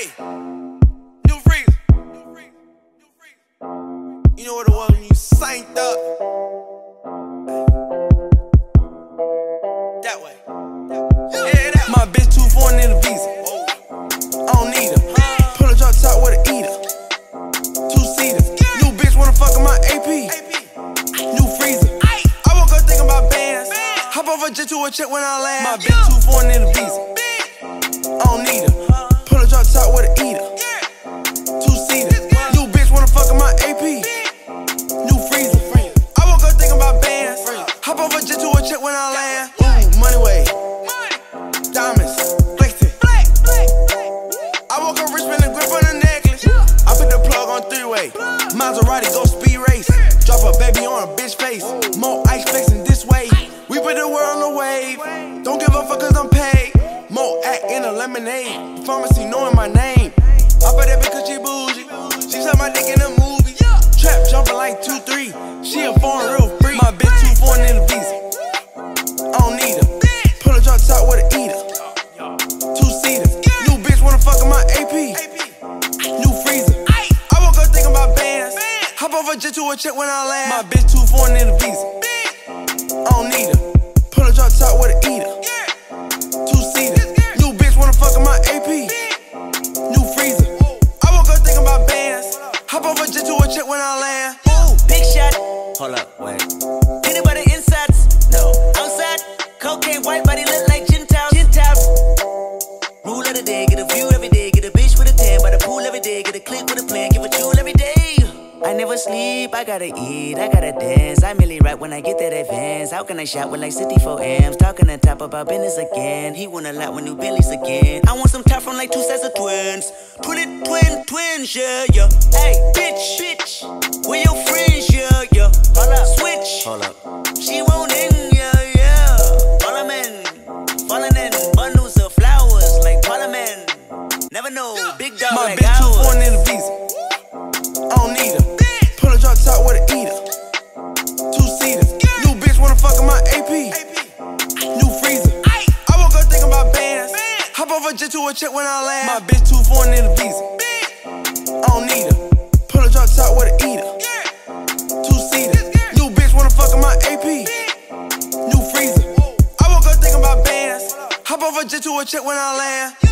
Hey, new freezer. You know what it was when you synced up. That way. Yeah, that My bitch too foreign in the visa. Oh. I don't need her. Pull a drop top with a eater. Two seaters. New bitch wanna fuck in my AP. New freezer. I woke up thinking about bands. Hop off a jet to a check when I land. My bitch too foreign in the visa. I don't need her. Maserati, go speed race. Drop a baby on a bitch face. More ice flexing this way. We put the world on a wave. Don't give a fuck cause I'm paid. More act in a lemonade. Pharmacy knowing my name. I put that because she bougie. She saw my dick in a movie. Trap jumping like 2 3. Hop off a jet to a check when I land. My bitch too foreign in the visa. I don't need her. Pull a drop top with a eater. Two seaters. New bitch wanna fuck in my AP. New freezer. I woke up thinking about bands. Hop off a jet to a check when I land. Ooh, big shot. Hold up, wait. Anybody insides? No. Outside, cocaine white body look like gin town. Gin town. Rule of the day, get a view every day, get a bitch with a tan by the pool every day, get a click with a plan, give a jewel every day. I never sleep, I gotta eat, I gotta dance. I merely rap when I get that advance. How can I shout with like 64 amps? Talking to top about business again. He want a lot with new Billies again. I want some top from like two sets of twins. Twin it, twin, twins, yeah, yeah. Hey, bitch, bitch. Where your friends, yeah, yeah. Hold up, switch. Hold up. She won't in, yeah, yeah. Parliament. Falling in bundles of flowers like Parliament. Never know, big dog My like bitch AP. New freezer. I woke up thinking about bands. Hop off a jet to a check when I land. My bitch too foreign in the visa. I don't need her. Pull a drop top with a eater. Two seaters. New bitch wanna fuck in my AP. New freezer. I woke up thinking about bands. Hop off a jet to a check when I land.